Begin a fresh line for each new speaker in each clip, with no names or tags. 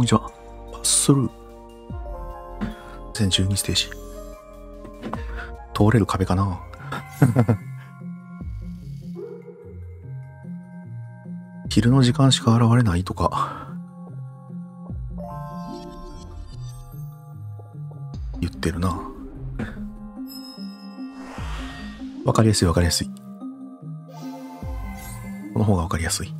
こんにちは。パッスルー。全12ステージ。通れる壁かな？昼の時間しか現れないとか。言ってるな。わかりやすいわかりやすい。この方がわかりやすい。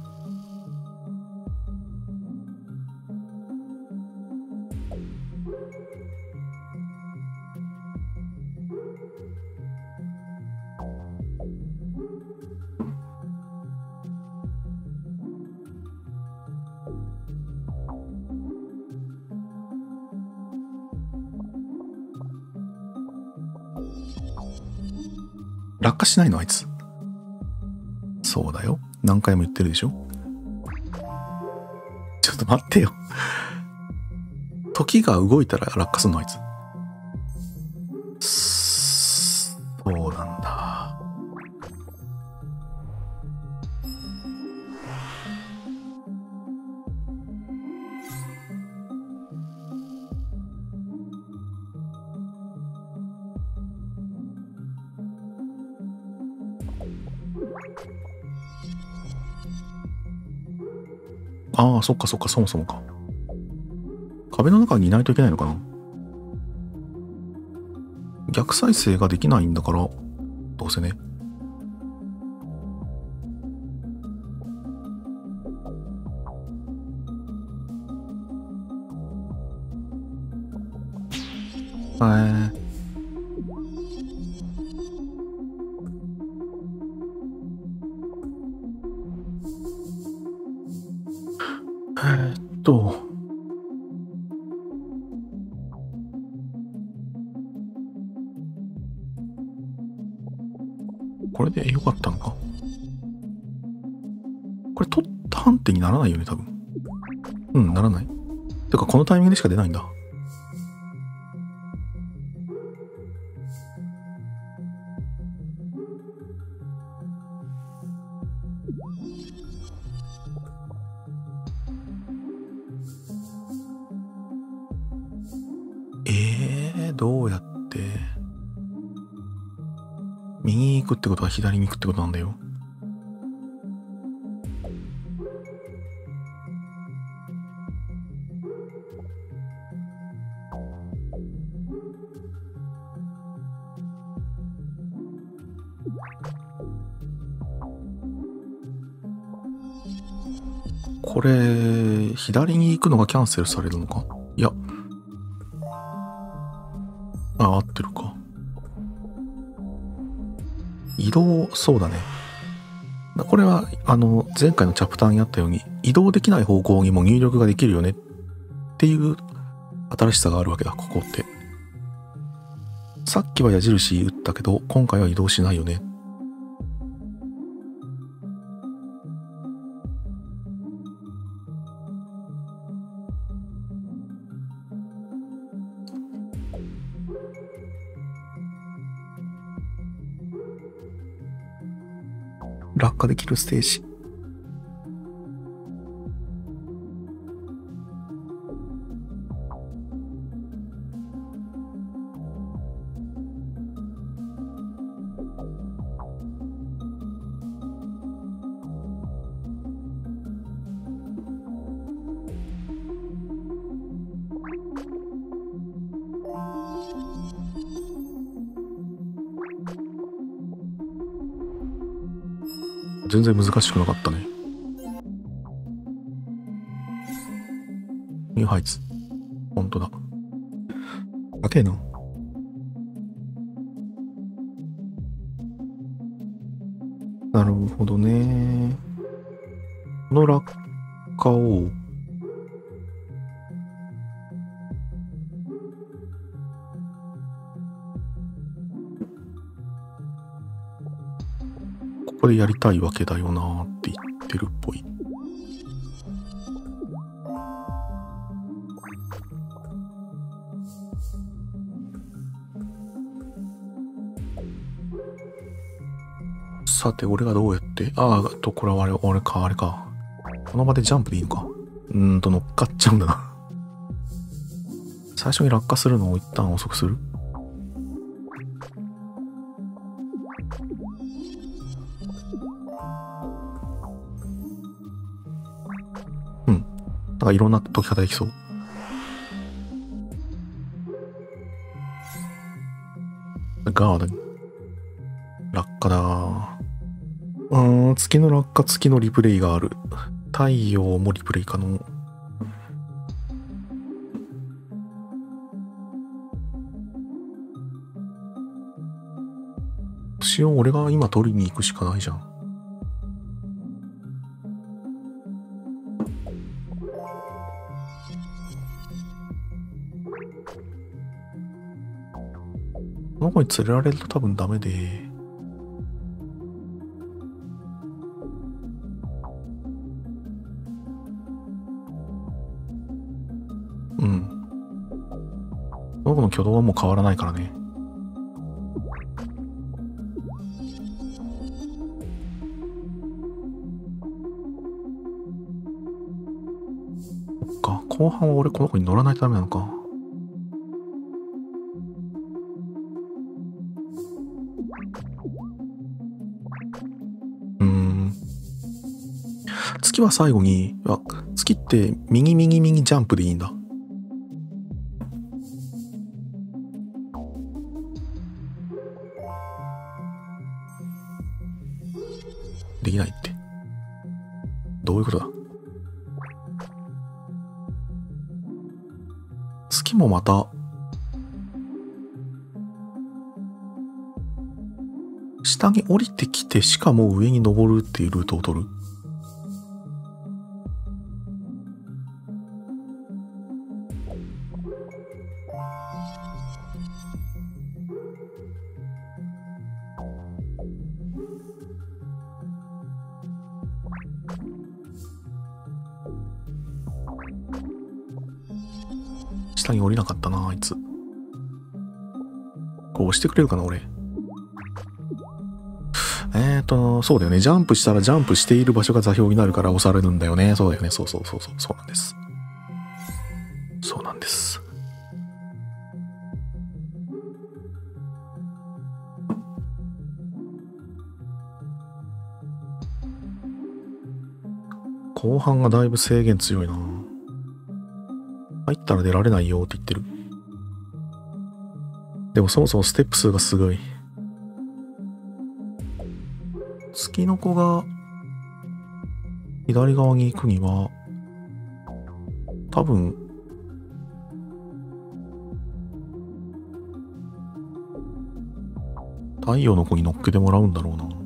化しないのあいつ。そうだよ。何回も言ってるでしょちょっと待ってよ。時が動いたら落下するのあいつ。ああ、そっかそっか、そもそもか。壁の中にいないといけないのかな？逆再生ができないんだから、どうせね。えー、しか出ないんだ。え、どうやって？右に行くってことは左に行くってことなんだよ。これ、左に行くのがキャンセルされるのか？いや。あ、合ってるか。移動、そうだね。これは、あの、前回のチャプターにあったように、移動できない方向にも入力ができるよねっていう新しさがあるわけだ、ここって。さっきは矢印打ったけど、今回は移動しないよね。落下できるステージ。全然難しくなかったね。ニューハイツ。本当だ。高えな。なるほどね。この落ここでやりたいわけだよなって言ってるっぽい。さて、俺がどうやって、ああ、と、これはあれ、俺か、あれか。この場でジャンプでいいのか？うんと、乗っかっちゃうんだな。最初に落下するのを一旦遅くする？かいろんな解き方できそう。ガーデン。落下だ。うん、月の落下付きのリプレイがある。太陽もリプレイ可能。星を俺が今取りに行くしかないじゃん。この子に連れられると多分ダメで。うん。この子の挙動はもう変わらないからね。そっか、後半は俺この子に乗らないとダメなのか。月は最後に、あ、月って右右右ジャンプでいいんだ。できないって。どういうことだ？月もまた、下に降りてきて、しかも上に登るっていうルートを取る。下に降りなかったな、あいつ。こう押してくれるかな、俺。えーと、そうだよね。ジャンプしたらジャンプしている場所が座標になるから押されるんだよね。そうだよね。そうそうそうそう。そうなんです。そうなんです。後半がだいぶ制限強いな。入ったら出られないよって言ってる。でもそもそもステップ数がすごい。月の子が左側に行くには、多分、太陽の子に乗っけてもらうんだろうな。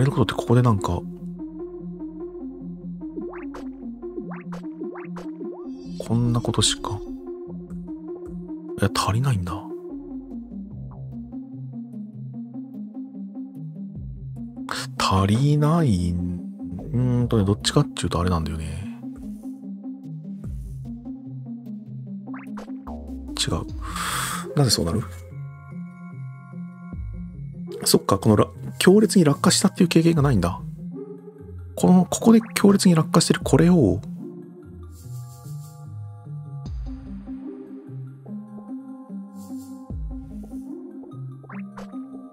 れることってここでなんか、こんなことしか。いや、足りないんだ。足りない、うんとね、どっちかっていうとあれなんだよね。違う。なぜそうなる？そっか、このら強烈に落下したっていう経験がないんだ。この、ここで強烈に落下してるこれを、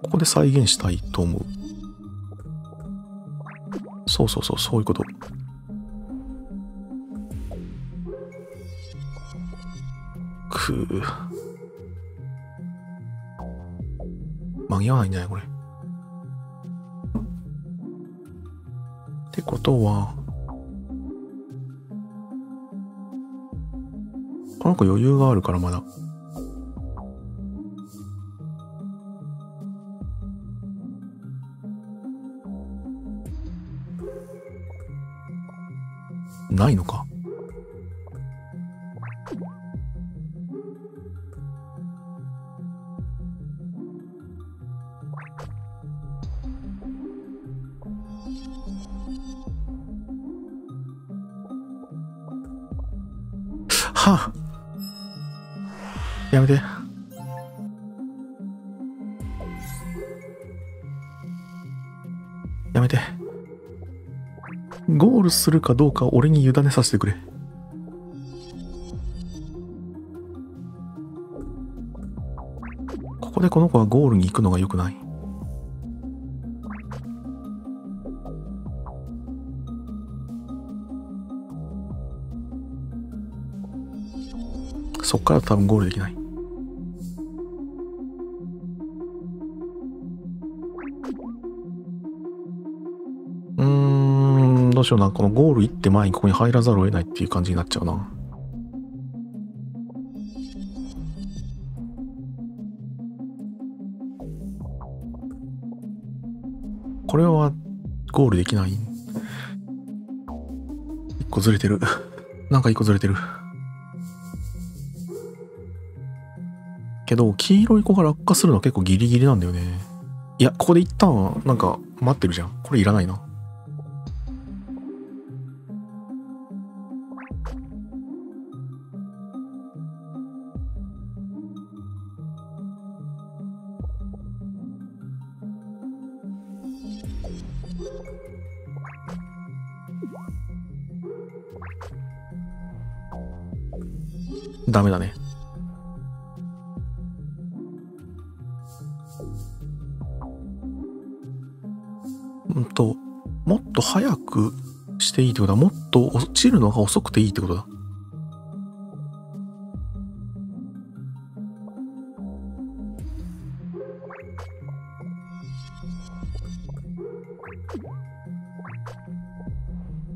ここで再現したいと思う。そうそうそう、そういうこと。くぅ。間に合わないんじゃないこれ。ことは、この子余裕があるからまだ。ないのか？やめて。やめて。ゴールするかどうか俺に委ねさせてくれ。ここでこの子はゴールに行くのが良くない。そっから多分ゴールできない。しような。このゴール行って前にここに入らざるを得ないっていう感じになっちゃうな。これはゴールできない？一個ずれてる。なんか一個ずれてる。けど、黄色い子が落下するのは結構ギリギリなんだよね。いや、ここで一旦、なんか待ってるじゃん。これいらないな。うんと、もっと早くしていいってことは、もっと落ちるのが遅くていいってことだ。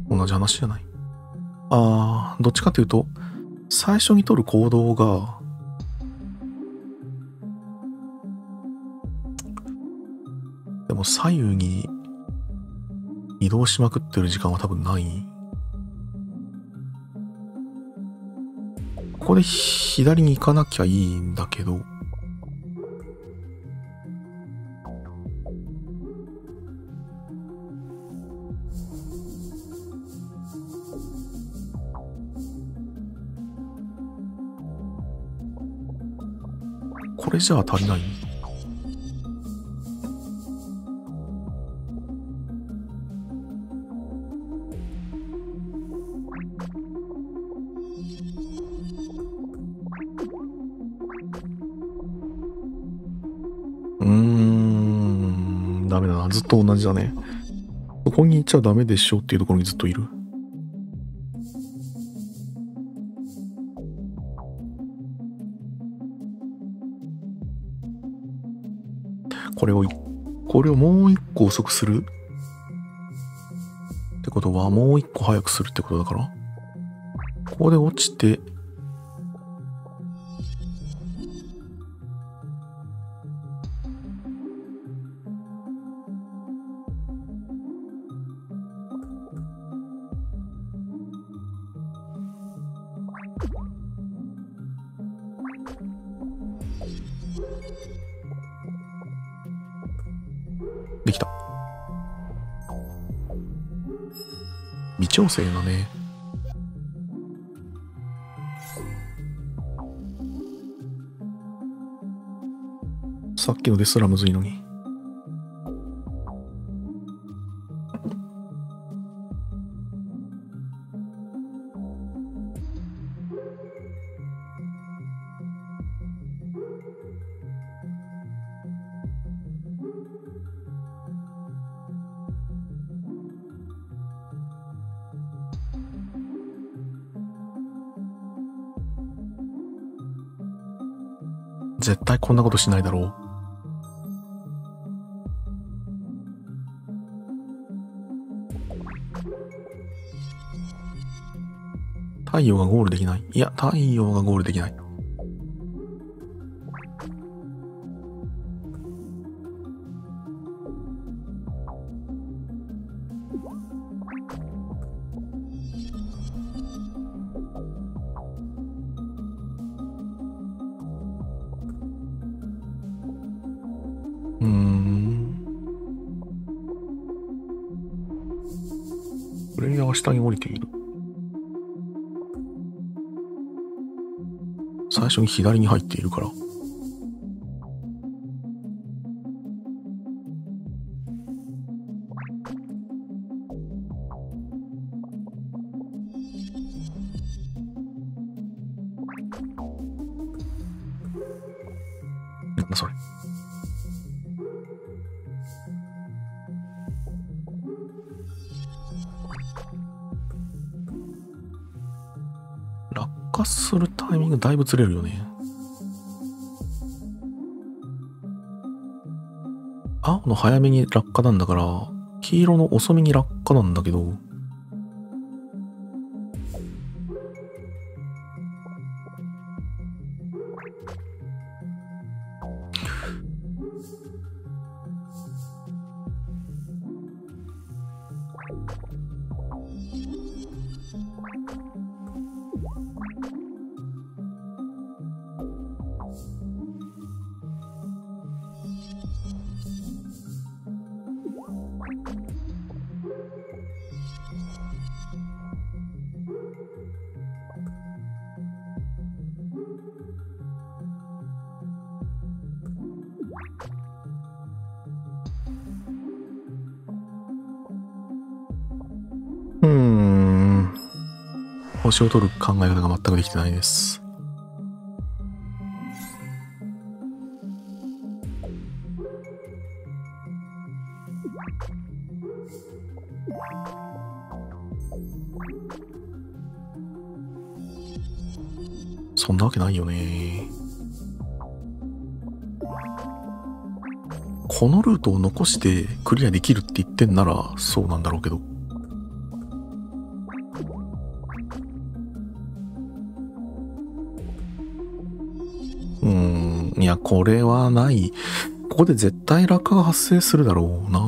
同じ話じゃない？あー、どっちかというと、最初に取る行動が、左右に移動しまくってる時間は多分ない。ここで左に行かなきゃいいんだけど、これじゃあ足りない？ダメだな。ずっと同じだね。そこに行っちゃダメでしょっていうところにずっといる。これを、これをもう一個遅くする？ってことは、もう一個早くするってことだから？ここで落ちて、ますよ、今ね。さっきのですらむずいのに。絶対こんなことしないだろう。太陽がゴールできない。いや、太陽がゴールできない。初に左に入っているから。するタイミングだいぶずれるよね。青の早めに落下なんだから、黄色の遅めに落下なんだけど、星を取る考え方が全くできてないです。そんなわけないよね。このルートを残してクリアできるって言ってんならそうなんだろうけど。これはない。ここで絶対落下が発生するだろうな。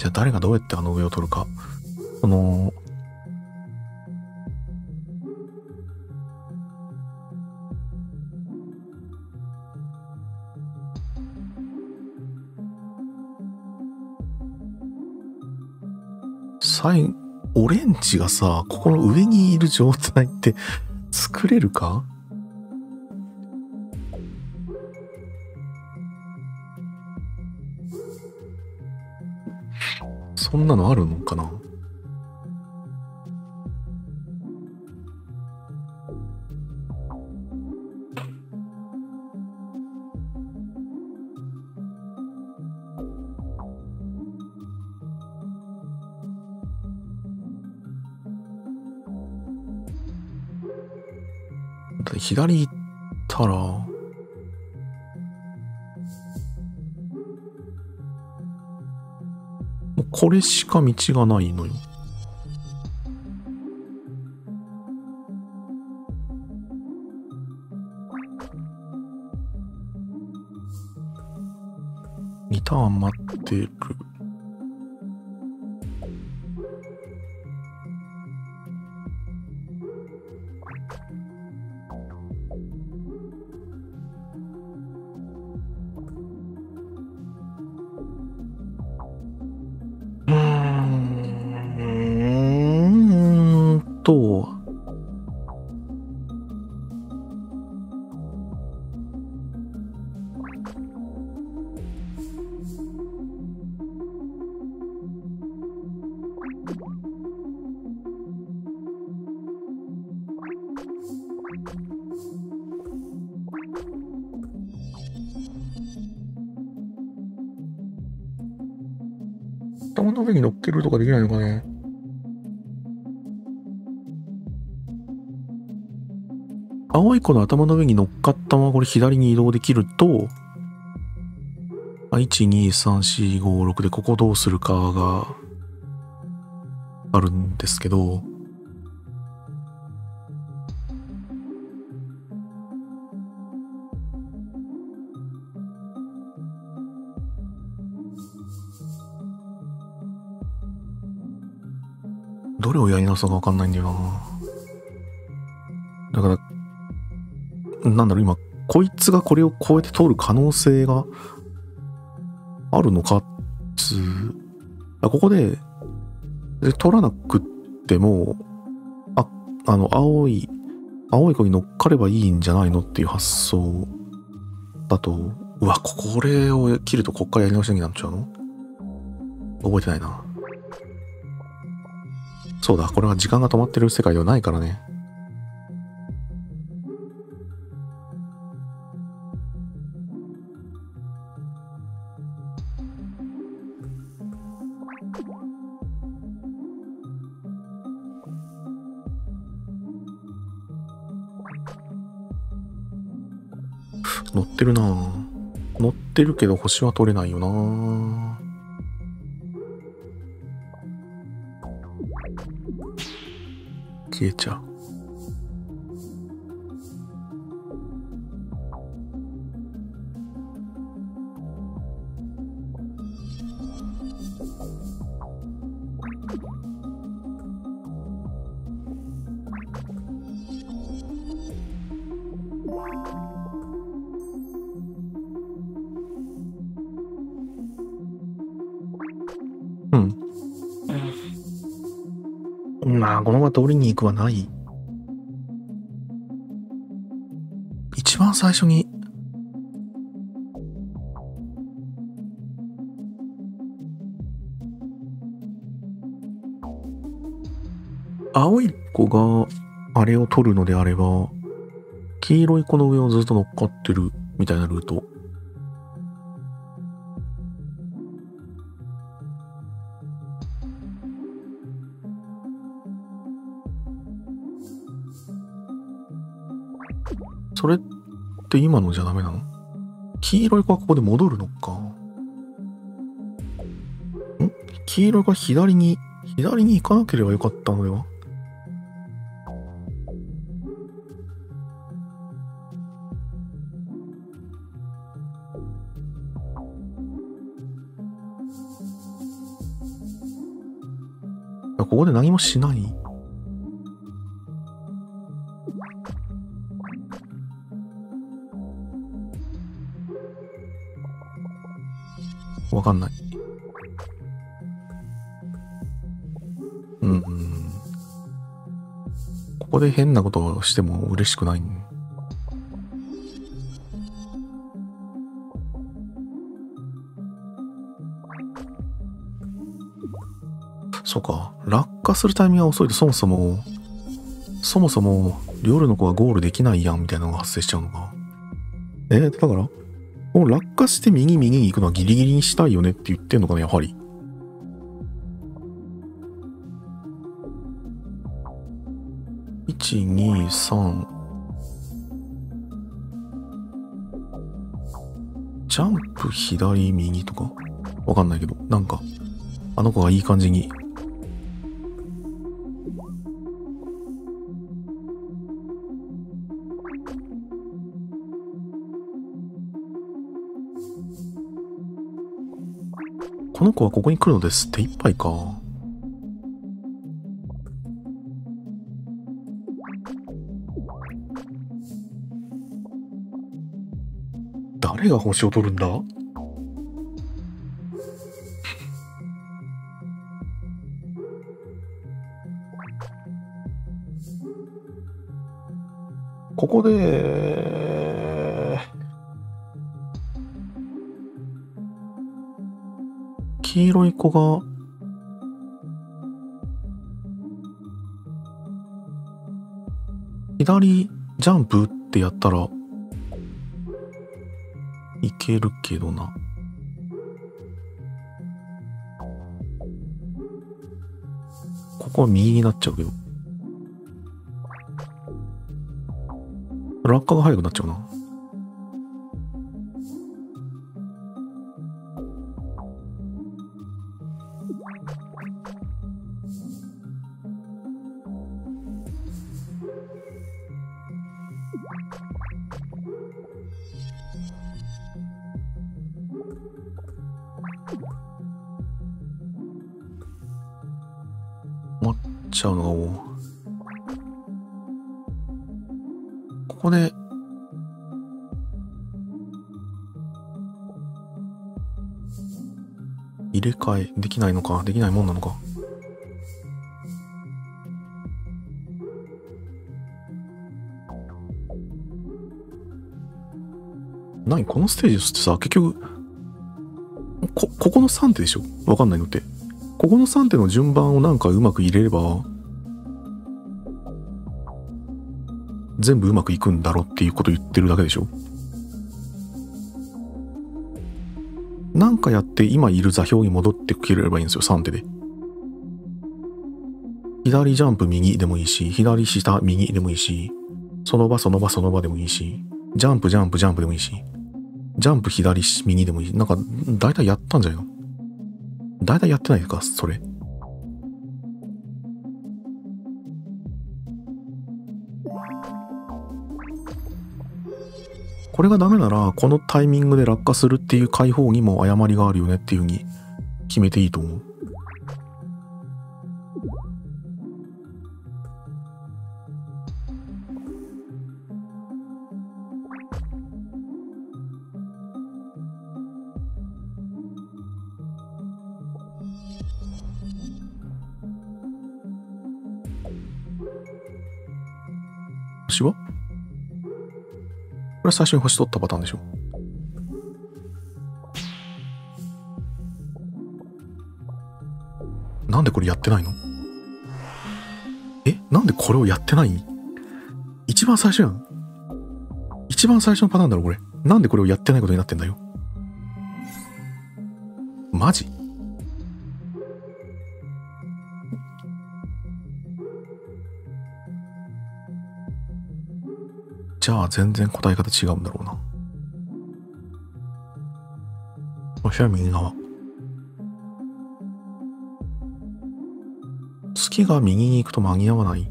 じゃあ誰がどうやってあの上を取るか。その、最後、オレンジがさ、ここの上にいる状態って作れるか？そんなのあるのかな？左行ったら、これしか道がないのよ。2ター待ってる。青い子の頭の上に乗っかったままこれ左に移動できると、1、2、3、4、5、6でここどうするかがあるんですけど、どれをやり直すのかわかんないんだよな。なんだろう、今、こいつがこれを超えて通る可能性があるのかっつ。あここで、で取らなくっても、あ、あの、青い、青い子に乗っかればいいんじゃないのっていう発想だと、うわ、これを切るとこっからやり直しなきゃなっちゃうの？覚えてないな。そうだ、これは時間が止まってる世界ではないからね。乗ってるな乗ってるけど星は取れないよな消えちゃう。に行くはない。一番最初に、青い子があれを取るのであれば、黄色い子の上をずっと乗っかってるみたいなルートそれって今のじゃダメなの？黄色い子はここで戻るのか？ん？黄色い子は左に、左に行かなければよかったのでは？ここで何もしない？わかんない。うん。うんここで変なことをしても嬉しくない。そうか。落下するタイミングが遅いとそもそも、そもそも夜の子はゴールできないやんみたいなのが発生しちゃうのか。えー、だから？もう落下して右右に行くのはギリギリにしたいよねって言ってんのかな、やはり。1、2、3。ジャンプ左右とか？わかんないけど、なんか、あの子がいい感じにこの子はここに来るのです手一杯か。誰が星を取るんだ？ここで黄色い子が、左ジャンプってやったら、いけるけどな。ここは右になっちゃうけど。落下が速くなっちゃうな。解できないのかできないもんなのか。何？このステージってさ結局こここの3手でしょ？わかんないのって。ここの3手の順番をなんかうまく入れれば全部うまくいくんだろうっていうこと言ってるだけでしょ？何かやって今いる座標に戻ってくれればいいんですよ、3手で。左ジャンプ右でもいいし、左下右でもいいし、その場その場その場でもいいし、ジャンプジャンプジャンプでもいいし、ジャンプ左右でもいい。なんか、大体やったんじゃないの？大体やってないですか、それ。これがダメなら、このタイミングで落下するっていう解放にも誤りがあるよねっていう風に決めていいと思う。星はこれ最初に星取ったパターンでしょ？なんでこれやってないの？え？なんでこれをやってない？一番最初やん。一番最初のパターンだろ、これ。なんでこれをやってないことになってんだよ？マジ？じゃあ全然答え方違うんだろうな。星は右側。月が右に行くと間に合わない？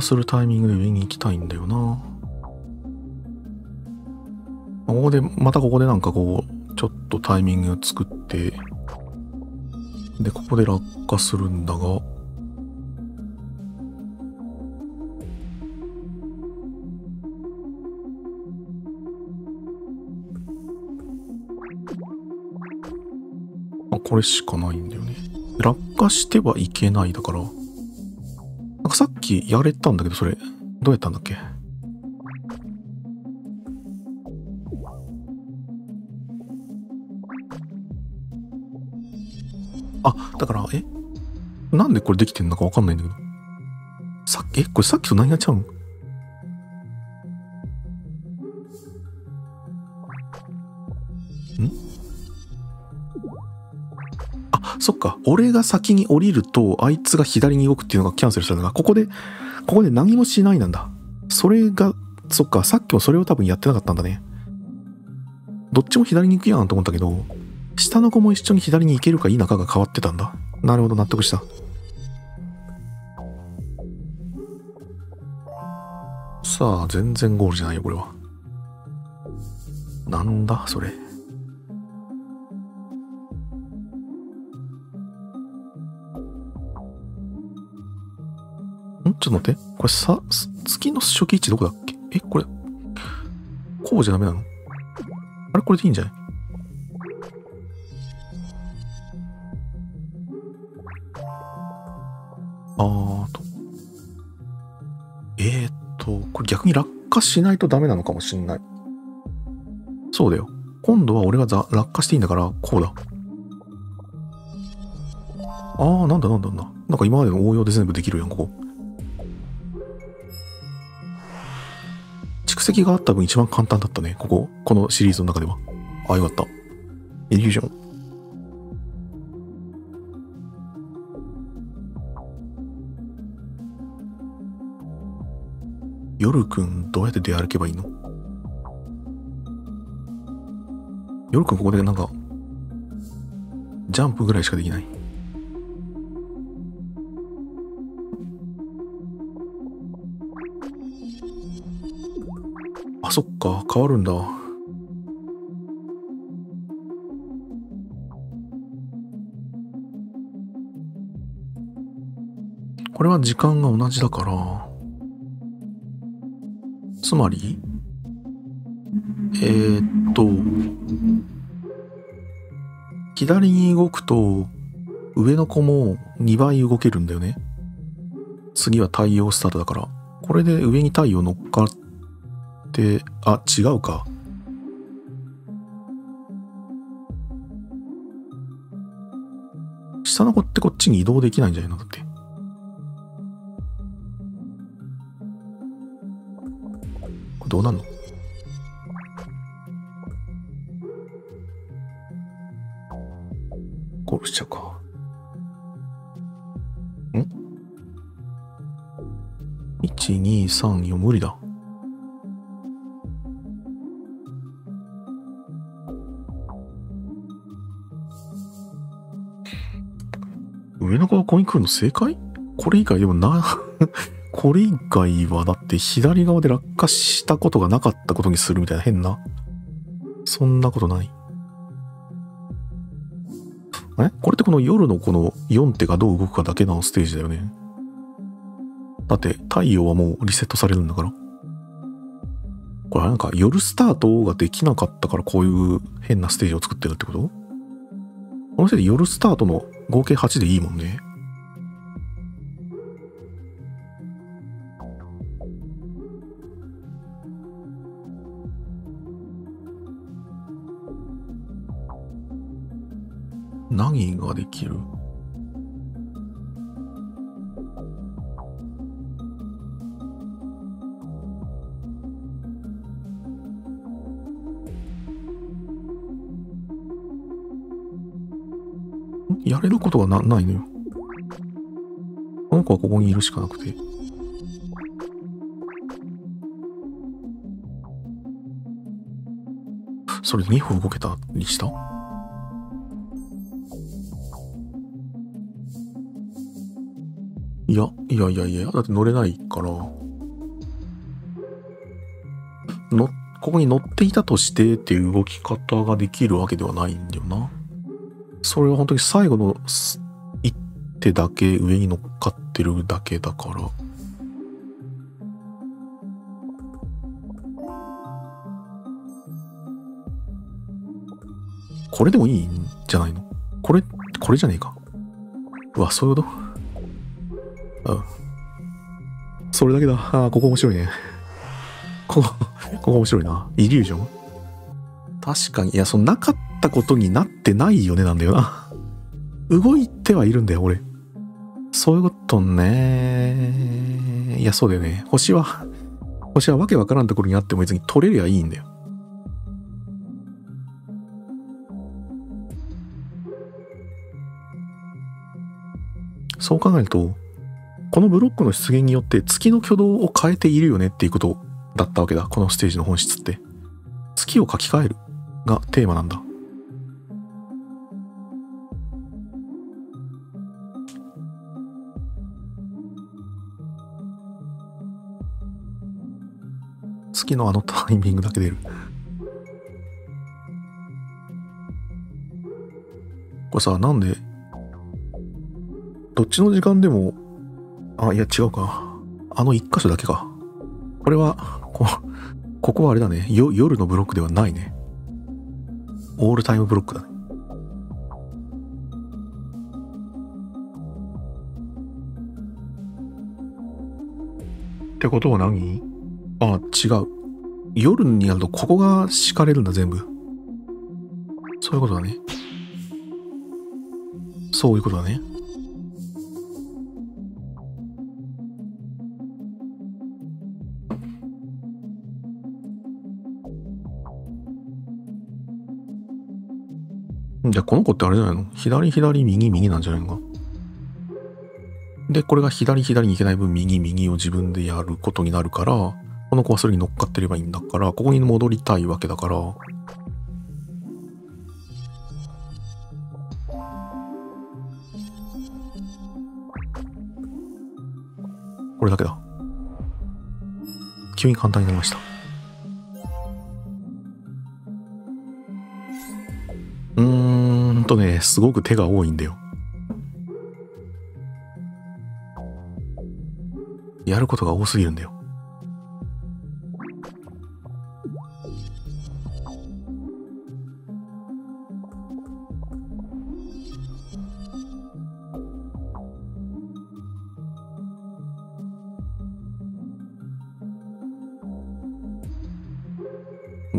するタイミングで上に行きたいんだよな。ここで、またここでなんかこう、ちょっとタイミングを作って、で、ここで落下するんだが、あ、これしかないんだよね。落下してはいけないだから、かさっきやれたんだけど、それ、どうやったんだっけ？あ、だから、え？なんでこれできてんのかわかんないんだけど。さっき、え、これさっきと何がちゃうの？そっか。俺が先に降りると、あいつが左に動くっていうのがキャンセルしたのが、ここで、ここで何もしないなんだ。それが、そっか。さっきもそれを多分やってなかったんだね。どっちも左に行くやんと思ったけど、下の子も一緒に左に行けるか否かが変わってたんだ。なるほど、納得した。さあ、全然ゴールじゃないよ、これは。なんだ、それ。ちょっと待って。これさ、月の初期位置どこだっけ？え、これ、こうじゃダメなの？あれ？これでいいんじゃない？あーと。えー、っと、これ逆に落下しないとダメなのかもしんない。そうだよ。今度は俺が落下していいんだから、こうだ。あー、なんだなんだなんだ。なんか今までの応用で全部できるやん、ここ。蓄積があった分一番簡単だったね、ここ。このシリーズの中では。あ、よかった。イリュージョン。夜くんどうやって出歩けばいいの？夜くんここでなんか、ジャンプぐらいしかできない。あ、そっか、変わるんだ。これは時間が同じだから、つまり？えー、っと、左に動くと、上の子も2倍動けるんだよね。次は太陽スタートだから。これで上に太陽乗っかって、あ、違うか。下の子ってこっちに移動できないんじゃないの？だって。これどうなんの？ゴールしちゃうか。ん ?1、2、3、4、無理だ。上の子がここに来るの正解？これ以外でもな、これ以外はだって左側で落下したことがなかったことにするみたいな変な。そんなことない。えこれってこの夜のこの4手がどう動くかだけのステージだよね。だって太陽はもうリセットされるんだから。これなんか夜スタートができなかったからこういう変なステージを作ってるってこと？このせいで夜スタートの合計8でいいもんね。何ができる？やれることがなないのよ。この子はここにいるしかなくて。それで2歩動けたりした？いや、いやいやいや、だって乗れないから。の、ここに乗っていたとしてっていう動き方ができるわけではないんだよな。それは本当に最後の一手だけ上に乗っかってるだけだから。これでもいいんじゃないの？これ、これじゃねえか？うわ、そういうこと？うん。それだけだ。ああ、ここ面白いね。ここ、ここ面白いな。イリュージョン？確かに。いや、そのなかったたことになってないよねなんだよな。動いてはいるんだよ、俺。そういうことね。いや、そうだよね。星は、星はわけわからんところにあっても別に取れりゃいいんだよ。そう考えると、このブロックの出現によって月の挙動を変えているよねっていうことだったわけだ。このステージの本質って。月を書き換えるがテーマなんだ。月のあのタイミングだけ出る。これさ、なんで、どっちの時間でもあ、いや違うか。あの一箇所だけか。これは、こ、ここはあれだね。よ、夜のブロックではないね。オールタイムブロックだね。ってことは何？あ、違う。夜になるとここが敷かれるんだ、全部。そういうことだね。そういうことだね。じゃあこの子ってあれじゃないの？左左右右なんじゃないのか？で、これが左左に行けない分右右を自分でやることになるから、この子はそれに乗っかってればいいんだから、ここに戻りたいわけだから、これだけだ。急に簡単になりました。うんとね、すごく手が多いんだよ。やることが多すぎるんだよ。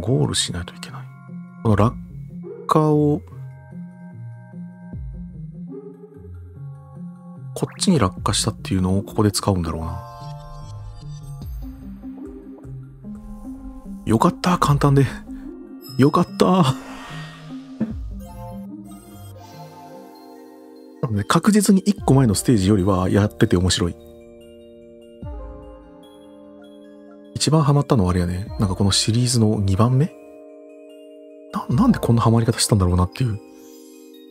ゴールしないといけない。この落下を、こっちに落下したっていうのをここで使うんだろうな。よかった簡単で。よかった確実に1個前のステージよりはやってて面白い。一番ハマったのはあれやね。なんかこのシリーズの2番目？な、なんでこんなハマり方したんだろうなっていう。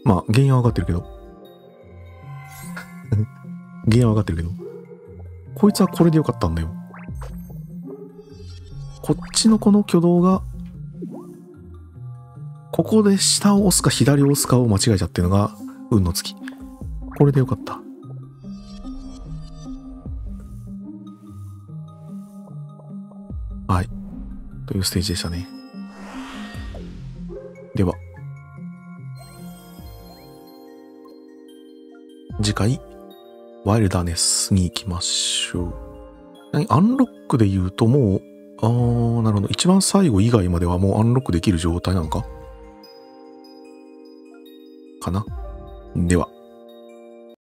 まあ、原因はわかってるけど。原因はわかってるけど。こいつはこれでよかったんだよ。こっちのこの挙動が、ここで下を押すか左を押すかを間違えちゃってるのが運の月。これでよかった。はい。というステージでしたね。では。次回、ワイルダネスに行きましょう。アンロックで言うともう、あー、なるほど。一番最後以外まではもうアンロックできる状態なのか？かな？では。